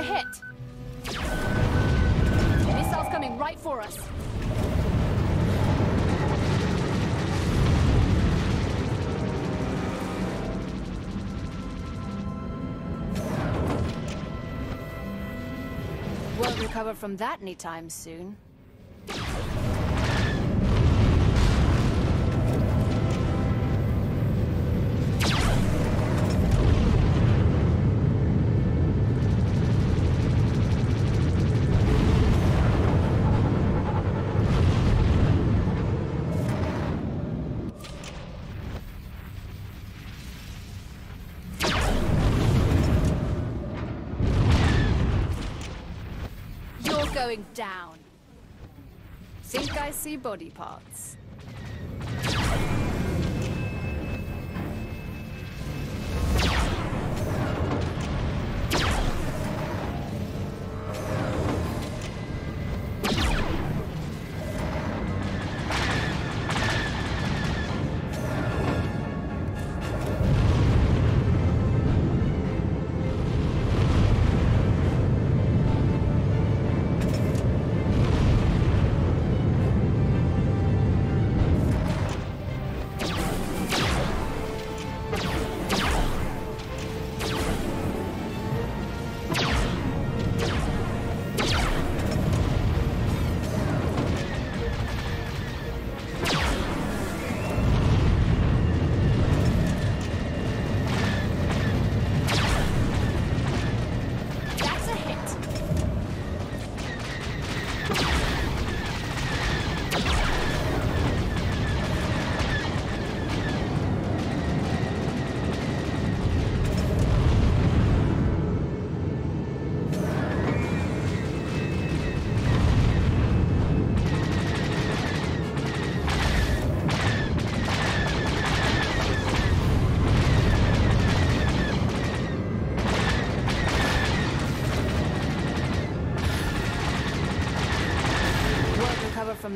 We're hit. Missiles coming right for us. Won't recover from that anytime soon. Going down. Think I see body parts.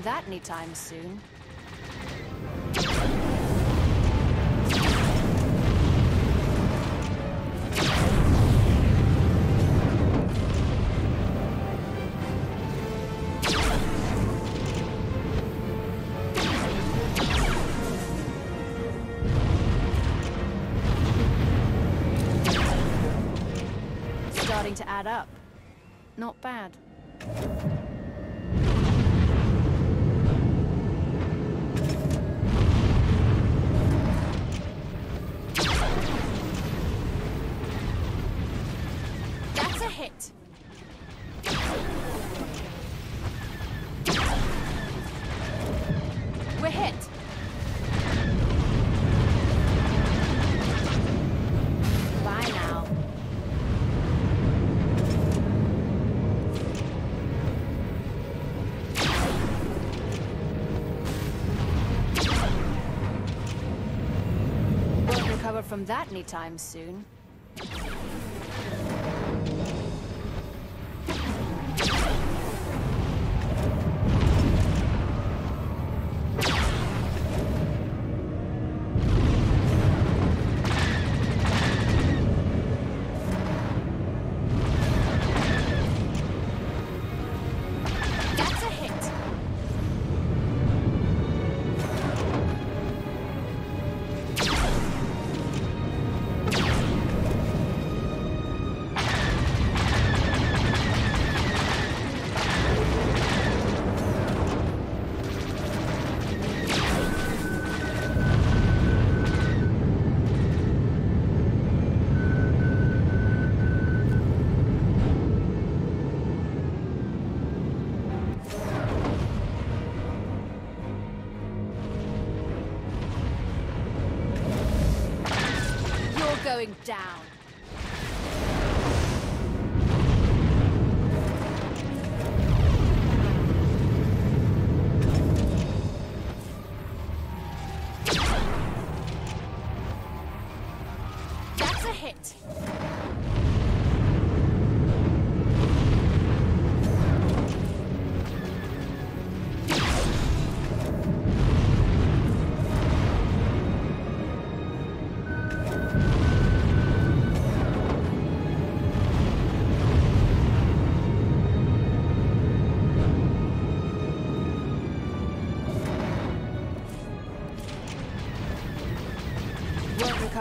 That anytime soon. Starting to add up. Not bad. Hit. We're hit. Bye now. Won't recover from that anytime soon. Going down.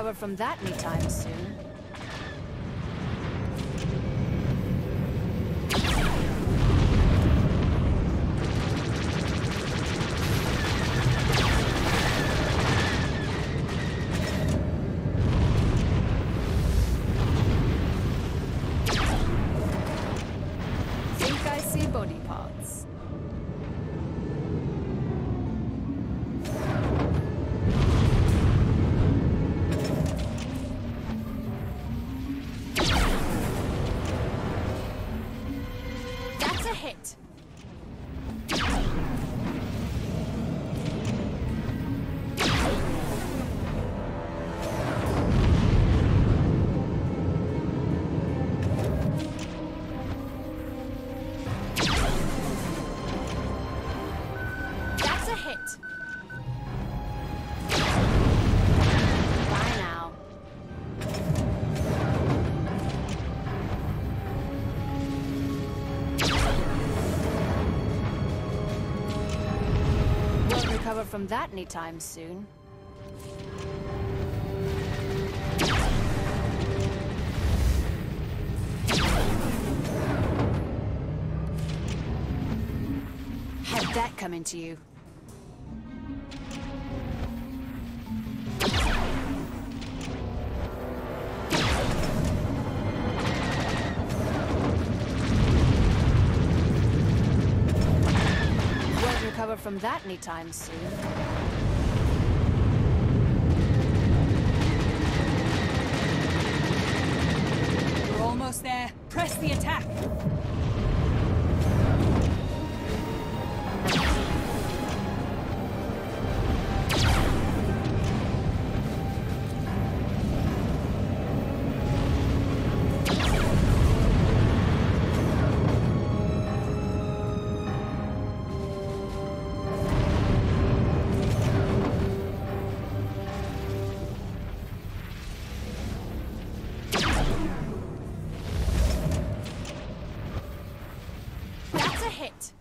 Recover from that anytime soon. From that anytime soon. Had that come into you. From that anytime soon. We're almost there. Press the attack. It.